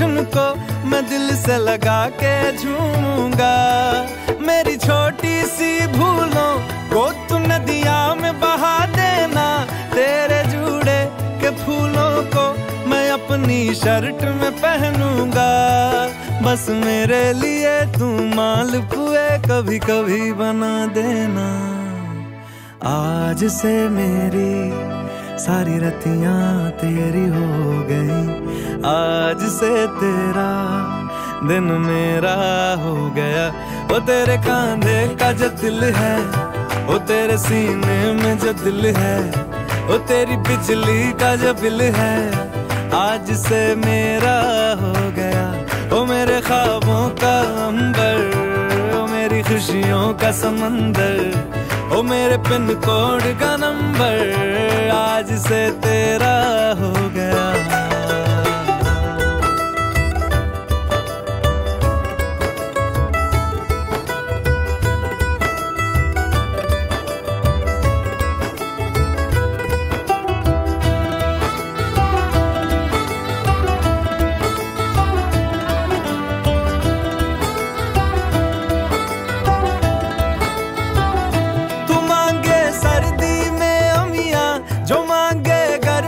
चुन को मैं दिल से लगा के झूमूँगा। मेरी छोटी सी भूलों को तू नदिया में बहा देना। तेरे जुड़े के फूलों को मैं अपनी शर्ट में पहनूँगा। बस मेरे लिए तू माल पुए कभी कभी बना देना। आज से मेरी सारी रतियाँ तेरी हो गई। आज से तेरा दिन मेरा हो गया। वो तेरे कांधे का जो दिल है वो तेरे सीने में जो दिल है वो तेरी बिजली का जो बिल है, आज से मेरा हो गया। वो मेरे ख्वाबों का अंबर वो मेरी खुशियों का समंदर, ओ मेरे पिन कोड का नंबर, आज से तेरा हो मांगे घर